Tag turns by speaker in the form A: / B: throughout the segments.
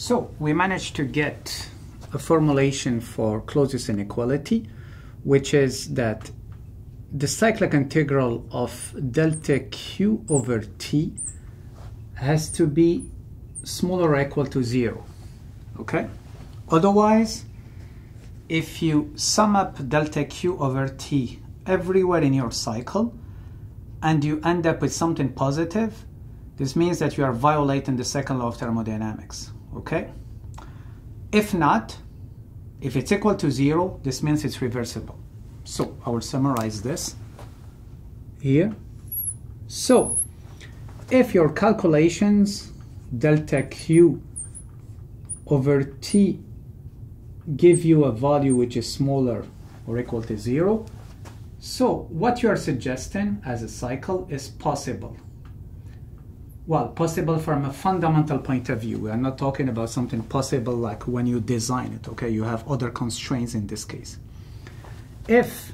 A: So we managed to get a formulation for Clausius inequality, which is that the cyclic integral of delta q over t has to be smaller or equal to zero. Okay? Otherwise, if you sum up delta q over t everywhere in your cycle and you end up with something positive, this means that you are violating the second law of thermodynamics. Okay? If not, if it's equal to zero, this means it's reversible. So I will summarize this here. So if your calculations delta q over t give you a value which is smaller or equal to zero, so what you are suggesting as a cycle is possible. Well, possible from a fundamental point of view. We are not talking about something possible like when you design it, okay? You have other constraints in this case. If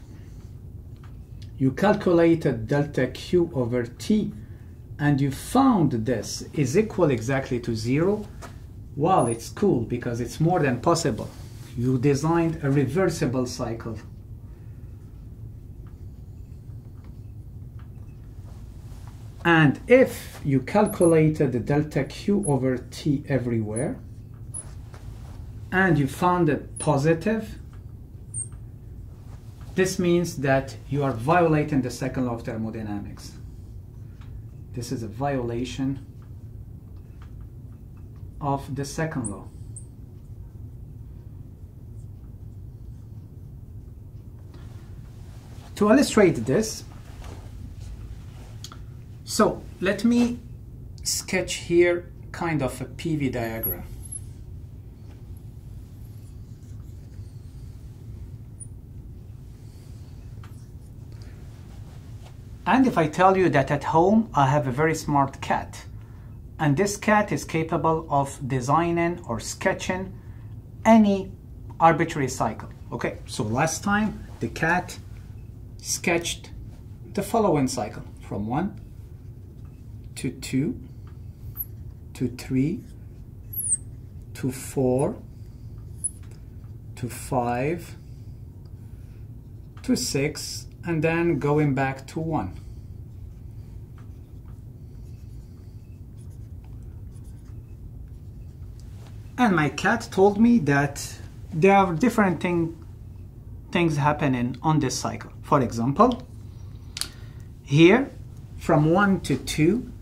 A: you calculated delta q over t and you found this is equal exactly to zero, well, it's cool because it's more than possible. You designed a reversible cycle And if you calculated the delta Q over T everywhere, and you found it positive, this means that you are violating the second law of thermodynamics. This is a violation of the second law. To illustrate this, so let me sketch here kind of a PV diagram. And if I tell you that at home I have a very smart cat, and this cat is capable of designing or sketching any arbitrary cycle. Okay, so last time the cat sketched the following cycle from 1 to 2 to 3 to 4 to 5 to 6 and then going back to 1. And my cat told me that there are different thing, things happening on this cycle. For example, here from 1 to 2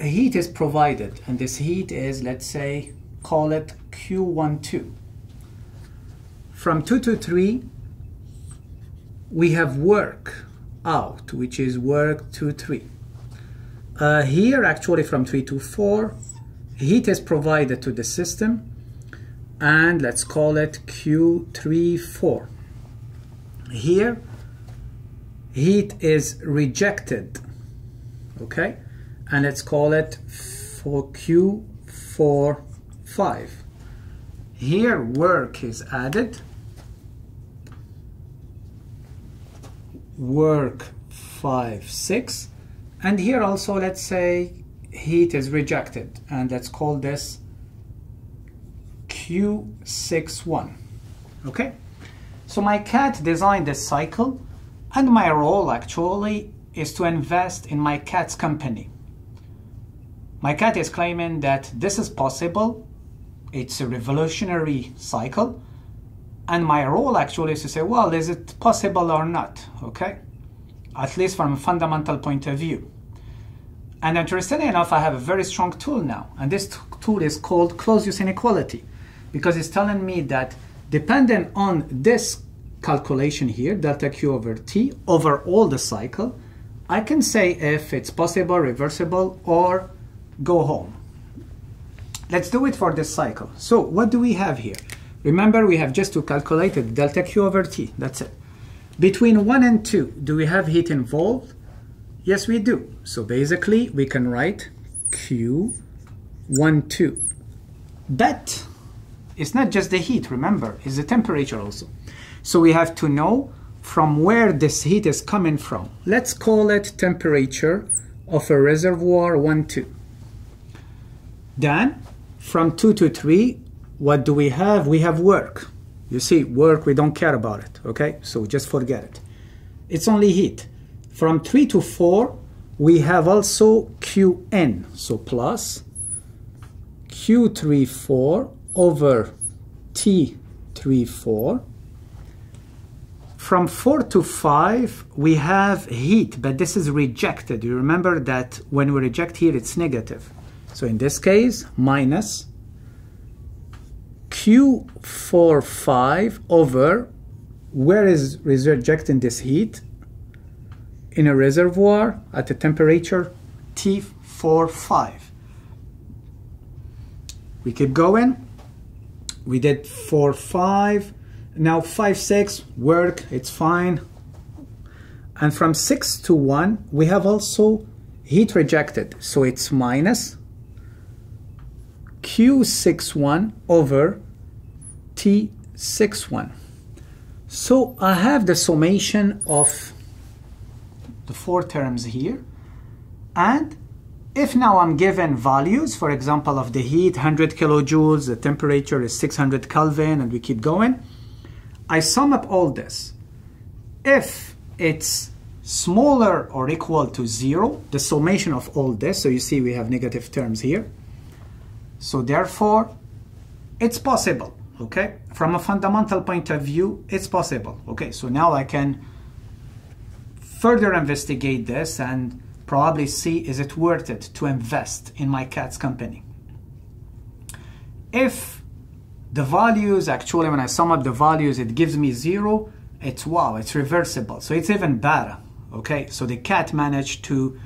A: heat is provided and this heat is let's say call it Q12 from 2 to 3 we have work out which is work 2 3 uh, here actually from 3 to 4 heat is provided to the system and let's call it Q34 here heat is rejected okay and let's call it for Q45. Here work is added, work 5, 6, and here also let's say heat is rejected and let's call this Q61. Okay, so my cat designed this cycle and my role actually is to invest in my cat's company. My cat is claiming that this is possible, it's a revolutionary cycle, and my role actually is to say, well, is it possible or not? Okay, at least from a fundamental point of view. And interestingly enough, I have a very strong tool now, and this tool is called Clausius inequality, because it's telling me that depending on this calculation here, delta Q over T, over all the cycle, I can say if it's possible, reversible, or go home. Let's do it for this cycle. So what do we have here? Remember, we have just to calculate it, delta Q over T, that's it. Between 1 and 2, do we have heat involved? Yes, we do. So basically, we can write Q 1, 2. But it's not just the heat, remember, it's the temperature also. So we have to know from where this heat is coming from. Let's call it temperature of a reservoir 1, 2. Then from 2 to 3, what do we have? We have work. You see, work, we don't care about it, okay? So just forget it. It's only heat. From 3 to 4, we have also Qn, so plus Q34 over T34. From 4 to 5, we have heat, but this is rejected. You remember that when we reject here, it's negative. So in this case, minus Q45 over, where is rejecting this heat? In a reservoir at a temperature T45. We keep going. We did 4, 5. Now 5, 6, work, it's fine. And from 6 to 1, we have also heat rejected. So it's minus Q61 over T61. So I have the summation of the four terms here. And if now I'm given values, for example, of the heat, 100 kilojoules, the temperature is 600 Kelvin, and we keep going, I sum up all this. If it's smaller or equal to zero, the summation of all this, so you see we have negative terms here. So therefore, it's possible, okay? From a fundamental point of view, it's possible. Okay, so now I can further investigate this and probably see is it worth it to invest in my cat's company. If the values, actually when I sum up the values, it gives me zero, it's wow, it's reversible. So it's even better, okay? So the cat managed to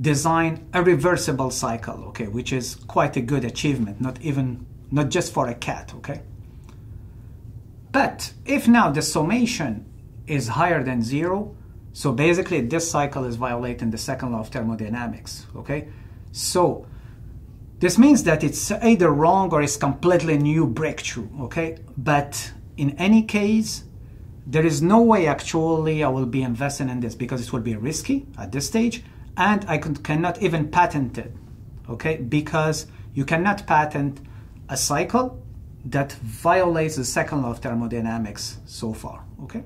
A: design a reversible cycle, okay, which is quite a good achievement, not even, not just for a cat, okay? But if now the summation is higher than zero, so basically this cycle is violating the second law of thermodynamics, okay? So this means that it's either wrong or it's completely new breakthrough, okay? But in any case, there is no way actually I will be investing in this because it will be risky at this stage and I cannot even patent it, okay? Because you cannot patent a cycle that violates the second law of thermodynamics so far, okay?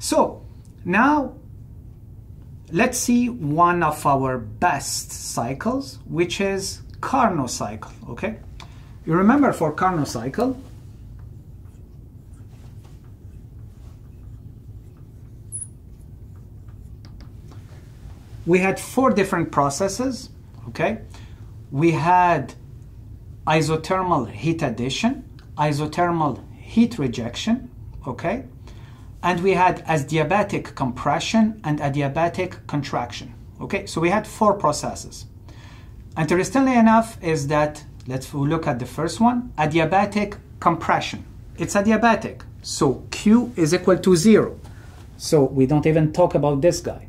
A: So now let's see one of our best cycles, which is Carnot cycle, okay? You remember for Carnot cycle, we had four different processes, okay? We had isothermal heat addition, isothermal heat rejection, okay? And we had adiabatic compression and adiabatic contraction, okay? So we had four processes. Interestingly enough is that, let's look at the first one, adiabatic compression. It's adiabatic, so Q is equal to zero. So we don't even talk about this guy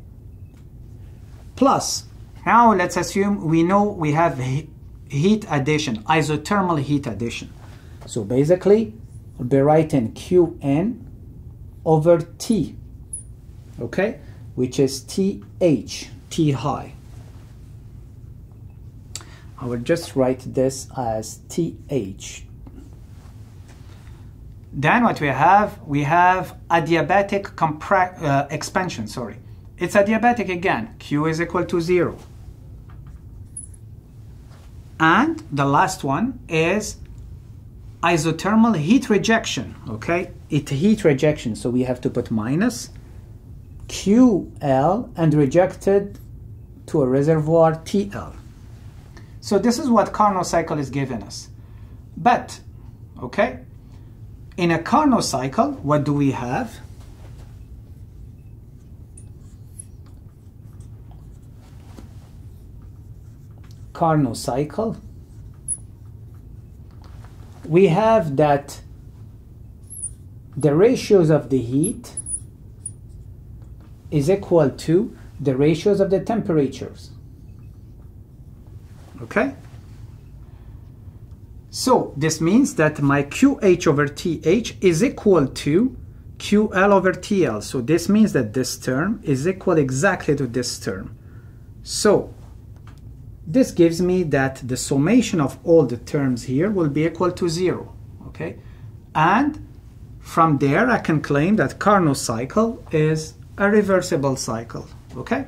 A: plus now let's assume we know we have heat addition isothermal heat addition. So basically I'll be writing Qn over T okay which is TH T high. I will just write this as TH then what we have? We have adiabatic uh, expansion sorry it's a adiabatic again. Q is equal to 0. And the last one is isothermal heat rejection, okay? It's heat rejection, so we have to put minus QL and rejected to a reservoir TL. So this is what Carnot cycle is giving us. But, okay, in a Carnot cycle, what do we have? Carnot cycle, we have that the ratios of the heat is equal to the ratios of the temperatures. Okay? So this means that my QH over TH is equal to QL over TL. So this means that this term is equal exactly to this term. So this gives me that the summation of all the terms here will be equal to zero, okay? And from there, I can claim that Carnot cycle is a reversible cycle, okay?